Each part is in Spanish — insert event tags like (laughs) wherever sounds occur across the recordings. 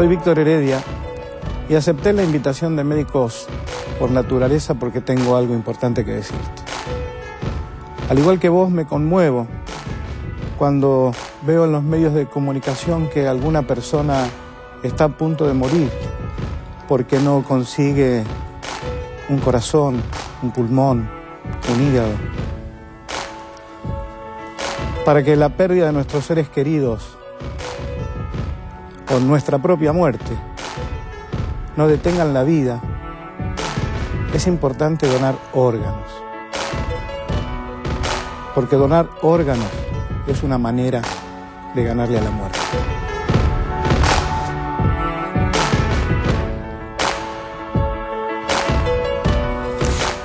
Soy Víctor Heredia y acepté la invitación de médicos por naturaleza porque tengo algo importante que decirte. Al igual que vos me conmuevo cuando veo en los medios de comunicación que alguna persona está a punto de morir porque no consigue un corazón, un pulmón, un hígado. Para que la pérdida de nuestros seres queridos o nuestra propia muerte no detengan la vida, es importante donar órganos. Porque donar órganos es una manera de ganarle a la muerte.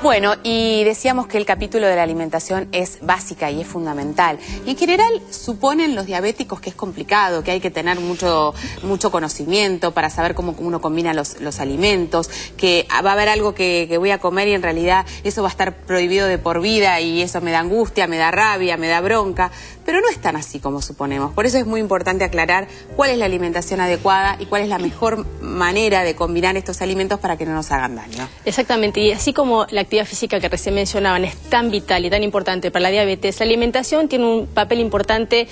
Bueno, y decíamos que el capítulo de la alimentación es básica y es fundamental. Y en general suponen los diabéticos que es complicado, que hay que tener mucho, mucho conocimiento para saber cómo uno combina los, los alimentos, que va a haber algo que, que voy a comer y en realidad eso va a estar prohibido de por vida y eso me da angustia, me da rabia, me da bronca. Pero no es tan así como suponemos. Por eso es muy importante aclarar cuál es la alimentación adecuada y cuál es la mejor manera de combinar estos alimentos para que no nos hagan daño. Exactamente, y así como la actividad física que recién mencionaban es tan vital y tan importante para la diabetes, la alimentación tiene un papel importante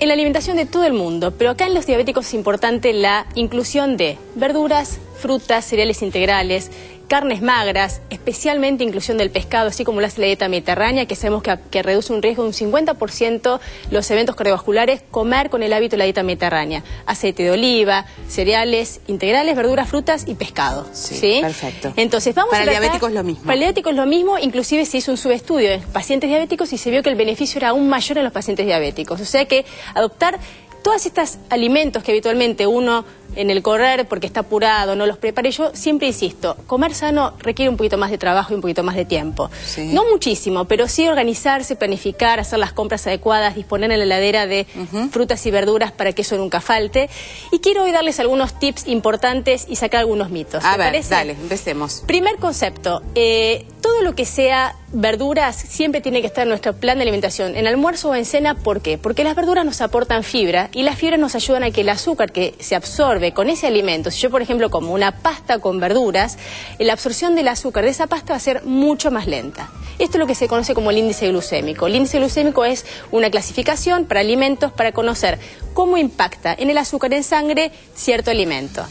en la alimentación de todo el mundo, pero acá en los diabéticos es importante la inclusión de verduras, frutas, cereales integrales, carnes magras, especialmente inclusión del pescado, así como lo hace la dieta mediterránea, que sabemos que, reduce un riesgo de un 50% los eventos cardiovasculares, comer con el hábito de la dieta mediterránea. Aceite de oliva, cereales integrales, verduras, frutas y pescado. Sí, perfecto. Entonces, vamos para el diabético es lo mismo. Para el diabético es lo mismo, inclusive se hizo un subestudio en pacientes diabéticos y se vio que el beneficio era aún mayor en los pacientes diabéticos. O sea que adoptar todos estos alimentos que habitualmente uno en el correr porque está apurado, no los prepare. Yo siempre insisto, comer sano requiere un poquito más de trabajo y un poquito más de tiempo. No muchísimo, pero sí organizarse, planificar, hacer las compras adecuadas, disponer en la heladera de frutas y verduras para que eso nunca falte. Y quiero hoy darles algunos tips importantes y sacar algunos mitos. A ver, dale, empecemos. Primer concepto, eh, todo lo que sea verduras siempre tiene que estar en nuestro plan de alimentación, en almuerzo o en cena, ¿por qué? Porque las verduras nos aportan fibra y las fibras nos ayudan a que el azúcar que se absorbe con ese alimento, si yo por ejemplo como una pasta con verduras, la absorción del azúcar de esa pasta va a ser mucho más lenta. Esto es lo que se conoce como el índice glucémico. El índice glucémico es una clasificación para alimentos para conocer cómo impacta en el azúcar en sangre cierto alimento.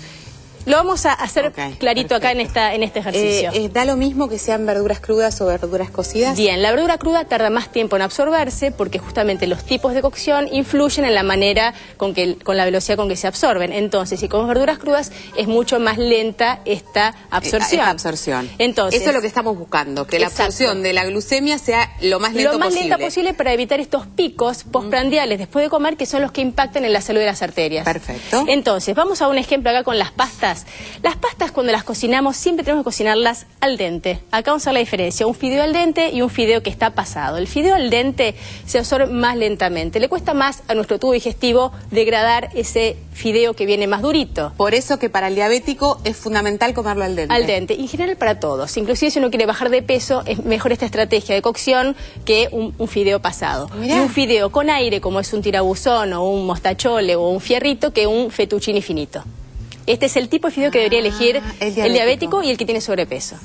Lo vamos a hacer clarito acá en, esta, en este ejercicio. Eh, eh, ¿Da lo mismo que sean verduras crudas o verduras cocidas? Bien, la verdura cruda tarda más tiempo en absorberse porque justamente los tipos de cocción influyen en la manera con, que, con la velocidad con que se absorben. Entonces, si comemos verduras crudas, es mucho más lenta esta absorción. Esta absorción. Entonces, Eso es lo que estamos buscando, que la absorción de la glucemia sea lo más lenta posible. Lo más lenta posible para evitar estos picos postprandiales después de comer, que son los que impactan en la salud de las arterias. Perfecto. Entonces, vamos a un ejemplo acá con las pastas las pastas cuando las cocinamos siempre tenemos que cocinarlas al dente. Acá vamos a ver la diferencia, un fideo al dente y un fideo que está pasado. El fideo al dente se absorbe más lentamente, le cuesta más a nuestro tubo digestivo degradar ese fideo que viene más durito. Por eso que para el diabético es fundamental comerlo al dente. Al dente, en general para todos. Inclusive si uno quiere bajar de peso, es mejor esta estrategia de cocción que un, fideo pasado. Y un fideo con aire, como es un tirabuzón o un mostachole o un fierrito, que un fettuccine finito. Este es el tipo de fideo que debería elegir ah, el, diabético. y el que tiene sobrepeso.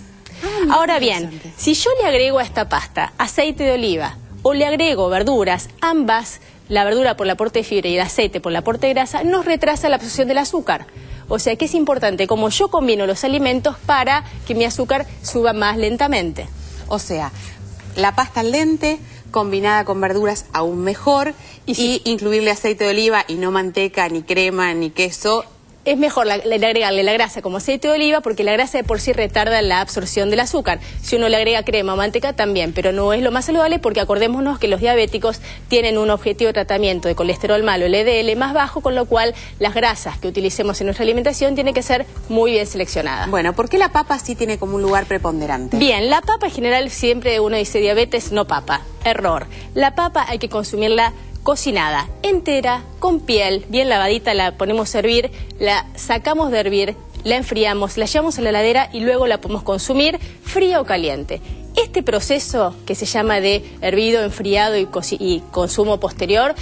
Ah, Ahora bien, si yo le agrego a esta pasta aceite de oliva o le agrego verduras, ambas, la verdura por la aporte de fibra y el aceite por la aporte de grasa, nos retrasa la absorción del azúcar. O sea que es importante como yo combino los alimentos para que mi azúcar suba más lentamente. O sea, la pasta al dente combinada con verduras aún mejor y, y incluirle aceite de oliva y no manteca, ni crema, ni queso es mejor agregarle la grasa como aceite de oliva porque la grasa de por sí retarda la absorción del azúcar. Si uno le agrega crema o manteca también, pero no es lo más saludable porque acordémonos que los diabéticos tienen un objetivo de tratamiento de colesterol malo, el LDL, más bajo, con lo cual las grasas que utilicemos en nuestra alimentación tienen que ser muy bien seleccionadas. Bueno, ¿por qué la papa sí tiene como un lugar preponderante? Bien, la papa en general siempre uno dice diabetes, no papa. Error. La papa hay que consumirla cocinada, entera, con piel, bien lavadita, la ponemos a hervir, la sacamos de hervir, la enfriamos, la llevamos a la heladera y luego la podemos consumir fría o caliente. Este proceso que se llama de hervido, enfriado y, y consumo posterior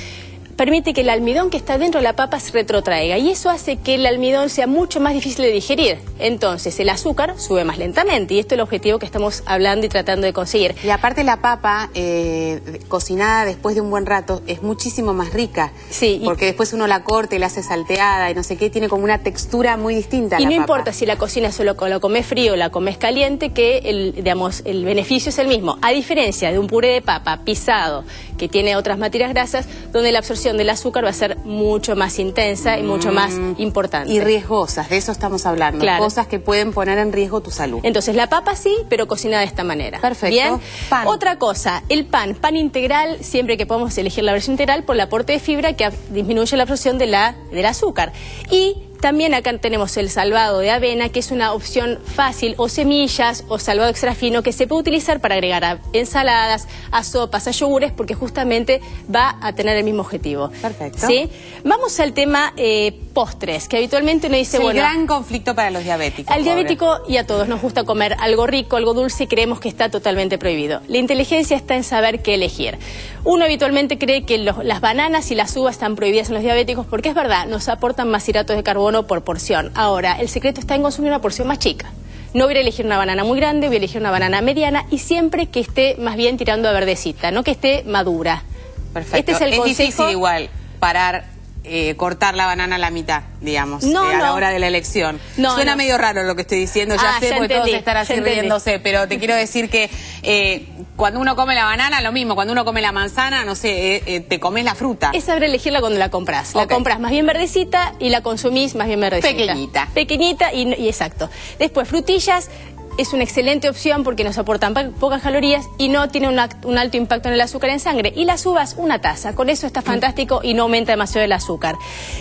permite que el almidón que está dentro de la papa se retrotraiga y eso hace que el almidón sea mucho más difícil de digerir. Entonces el azúcar sube más lentamente y esto es el objetivo que estamos hablando y tratando de conseguir. Y aparte la papa eh, cocinada después de un buen rato es muchísimo más rica. Sí. Porque después uno la corta y la hace salteada y no sé qué, tiene como una textura muy distinta. Y no importa si la cocina solo lo comes frío o la comes caliente, que el, digamos, el beneficio es el mismo. A diferencia de un puré de papa pisado que tiene otras materias grasas, donde la absorción del azúcar va a ser mucho más intensa y mucho más mm. importante. Y riesgosas, de eso estamos hablando. Cosas que pueden poner en riesgo tu salud. Entonces, la papa sí, pero cocinada de esta manera. Perfecto. Bien. Otra cosa, el pan. Pan integral, siempre que podemos elegir la versión integral, por el aporte de fibra que disminuye la absorción de la, del azúcar. Y también acá tenemos el salvado de avena, que es una opción fácil, o semillas, o salvado extra fino, que se puede utilizar para agregar a ensaladas, a sopas, a yogures, porque justamente va a tener el mismo objetivo. Perfecto. ¿Sí? Vamos al tema eh, postres, que habitualmente uno dice, es bueno... gran conflicto para los diabéticos. Al diabético y a todos nos gusta comer algo rico, algo dulce, y creemos que está totalmente prohibido. La inteligencia está en saber qué elegir. Uno habitualmente cree que las bananas y las uvas están prohibidas en los diabéticos, porque es verdad, nos aportan más hidratos de carbono por porción. Ahora, el secreto está en consumir una porción más chica. No voy a elegir una banana muy grande, voy a elegir una banana mediana y siempre que esté más bien tirando a verdecita, no que esté madura. Perfecto. Este es el difícil igual parar eh, cortar la banana a la mitad, digamos, eh, a la hora de la elección. Suena medio raro lo que estoy diciendo, ya ah, sé, porque todos están así riéndose, pero te quiero decir que eh, cuando uno come la banana, lo mismo, cuando uno come la manzana, no sé, te comes la fruta. Es saber elegirla cuando la compras. La compras más bien verdecita y la consumís más bien verdecita. Pequeñita. Pequeñita y, y exacto. Después, frutillas, es una excelente opción porque nos aportan pocas calorías y no tiene un, alto impacto en el azúcar en sangre. Y las uvas, una taza. Con eso está fantástico y no aumenta demasiado el azúcar.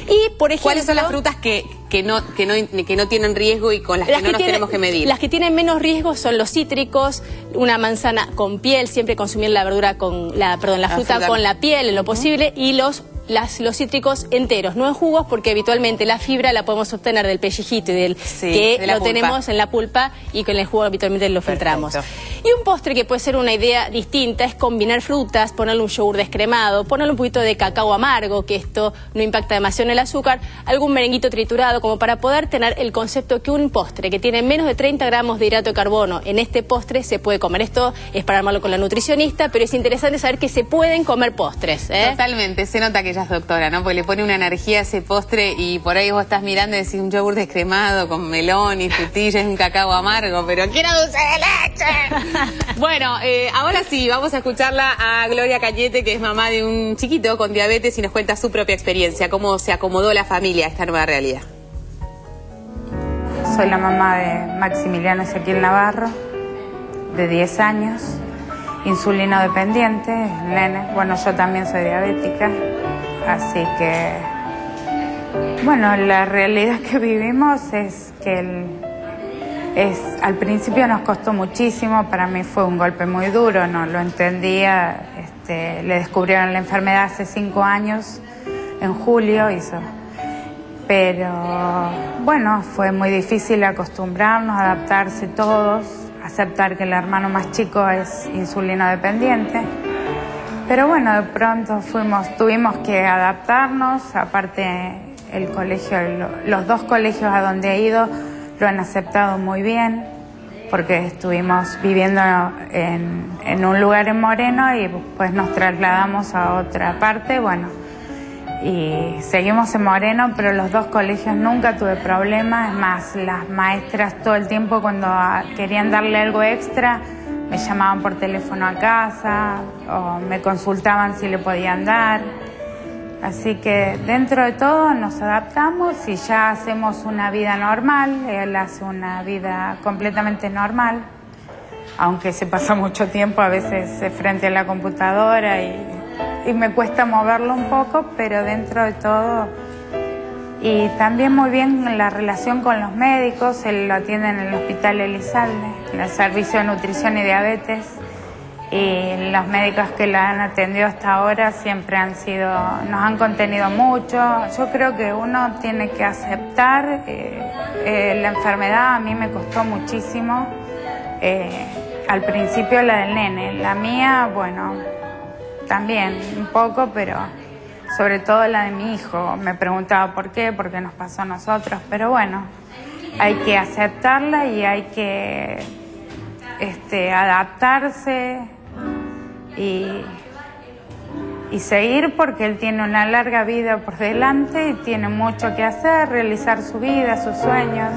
Y, por ejemplo... ¿Cuáles son las frutas que, que, no, que, no, que no tienen riesgo y con las, que no nos tenemos que medir? Las que tienen menos riesgo son los cítricos, una manzana con piel, siempre consumir la verdura con la, perdón, la fruta con la piel en lo posible, y los los cítricos enteros, no en jugos, porque habitualmente la fibra la podemos obtener del pellejito y del que lo tenemos en la pulpa y con el jugo habitualmente lo filtramos. Y un postre que puede ser una idea distinta es combinar frutas, ponerle un yogur descremado, ponerle un poquito de cacao amargo, que esto no impacta demasiado en el azúcar, algún merenguito triturado, como para poder tener el concepto que un postre que tiene menos de 30 gramos de hidrato de carbono en este postre se puede comer. Esto es para armarlo con la nutricionista, pero es interesante saber que se pueden comer postres. ¿eh? Totalmente, se nota que ya doctora, ¿no? Porque le pone una energía a ese postre y por ahí vos estás mirando y decís un yogur descremado con melón y frutillas y un cacao amargo, pero quiero dulce de leche. (laughs) bueno, eh, ahora sí, vamos a escucharla a Gloria Cañete, que es mamá de un chiquito con diabetes y nos cuenta su propia experiencia, cómo se acomodó la familia a esta nueva realidad. Soy la mamá de Maximiliano Ezequiel Navarro, de 10 años, insulino dependiente, nene. Bueno, yo también soy diabética. Así que, bueno, la realidad que vivimos es que es, al principio nos costó muchísimo, para mí fue un golpe muy duro, no lo entendía, este, le descubrieron la enfermedad hace cinco años, en julio hizo. Pero bueno, fue muy difícil acostumbrarnos, adaptarse todos, aceptar que el hermano más chico es insulino dependiente. Pero bueno, de pronto fuimos, tuvimos que adaptarnos, aparte el colegio, los dos colegios a donde he ido lo han aceptado muy bien, porque estuvimos viviendo en, en un lugar en Moreno y pues nos trasladamos a otra parte, bueno, y seguimos en Moreno, pero los dos colegios nunca tuve problemas, es más, las maestras todo el tiempo cuando querían darle algo extra, me llamaban por teléfono a casa o me consultaban si le podían dar. Así que dentro de todo nos adaptamos y ya hacemos una vida normal, él hace una vida completamente normal, aunque se pasa mucho tiempo a veces frente a la computadora y, y me cuesta moverlo un poco, pero dentro de todo y también muy bien la relación con los médicos, él lo atiende en el Hospital Elizalde, en el Servicio de Nutrición y Diabetes. Y los médicos que la han atendido hasta ahora siempre han sido, nos han contenido mucho. Yo creo que uno tiene que aceptar eh, eh, la enfermedad, a mí me costó muchísimo. Eh, al principio la del nene, la mía, bueno, también un poco, pero sobre todo la de mi hijo. Me preguntaba por qué, por qué nos pasó a nosotros, pero bueno, hay que aceptarla y hay que este, adaptarse y, y seguir porque él tiene una larga vida por delante y tiene mucho que hacer, realizar su vida, sus sueños.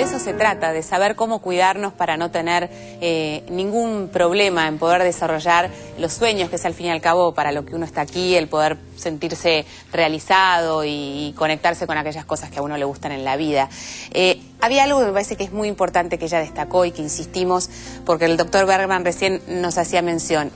Eso se trata, de saber cómo cuidarnos para no tener eh, ningún problema en poder desarrollar los sueños, que es al fin y al cabo para lo que uno está aquí, el poder sentirse realizado y, conectarse con aquellas cosas que a uno le gustan en la vida. Eh, había algo que me parece que es muy importante que ella destacó y que insistimos, porque el doctor Bergman recién nos hacía mención.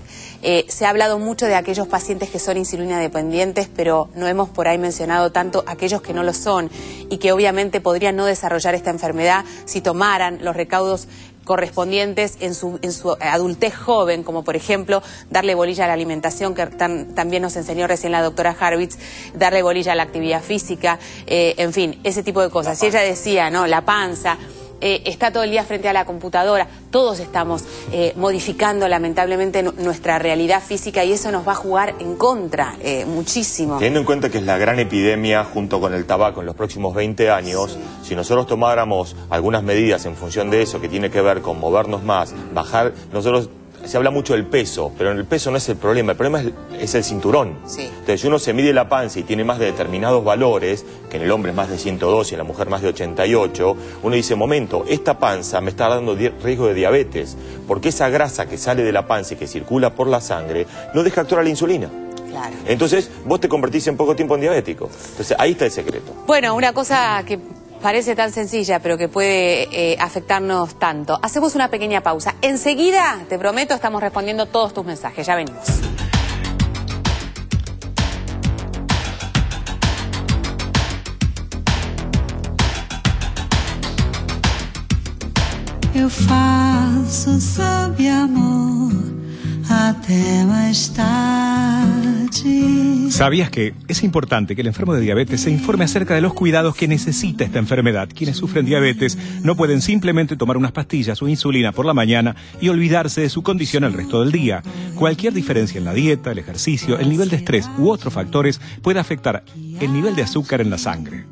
Eh, se ha hablado mucho de aquellos pacientes que son insulina dependientes, pero no hemos por ahí mencionado tanto aquellos que no lo son y que obviamente podrían no desarrollar esta enfermedad si tomaran los recaudos correspondientes en su, en su adultez joven, como por ejemplo darle bolilla a la alimentación, que también nos enseñó recién la doctora Harwitz, darle bolilla a la actividad física, eh, en fin, ese tipo de cosas. Si ella decía, ¿no? La panza, eh, está todo el día frente a la computadora. Todos estamos eh, modificando lamentablemente nuestra realidad física y eso nos va a jugar en contra eh, muchísimo. Teniendo en cuenta que es la gran epidemia junto con el tabaco en los próximos 20 años, si nosotros tomáramos algunas medidas en función de eso que tiene que ver con movernos más, bajar, nosotros se habla mucho del peso, pero en el peso no es el problema, el problema es, el cinturón. Entonces, si uno se mide la panza y tiene más de determinados valores, que en el hombre es más de 102 y en la mujer más de 88, uno dice, momento, esta panza me está dando riesgo de diabetes, porque esa grasa que sale de la panza y que circula por la sangre no deja actuar la insulina. Claro. Entonces, vos te convertís en poco tiempo en diabético. Entonces, ahí está el secreto. Bueno, una cosa que parece tan sencilla, pero que puede eh, afectarnos tanto. Hacemos una pequeña pausa. Enseguida, te prometo, estamos respondiendo todos tus mensajes. Ya venimos. Eu faço sob amor ¿Sabías que es importante que el enfermo de diabetes se informe acerca de los cuidados que necesita esta enfermedad? Quienes sufren diabetes no pueden simplemente tomar unas pastillas o insulina por la mañana y olvidarse de su condición el resto del día. Cualquier diferencia en la dieta, el ejercicio, el nivel de estrés u otros factores puede afectar el nivel de azúcar en la sangre.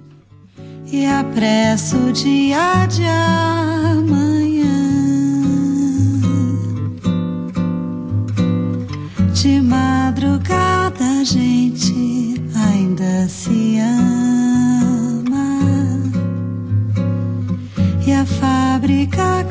Y De madrugada a gente ainda se ama. E a fábrica